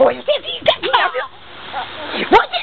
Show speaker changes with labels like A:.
A: for you What?